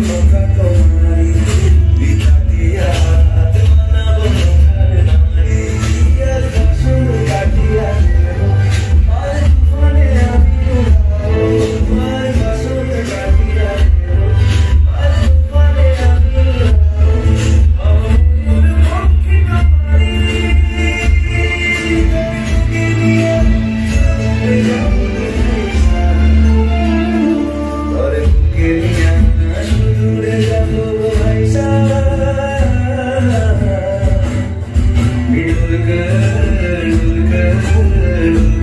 Thank you. Look good.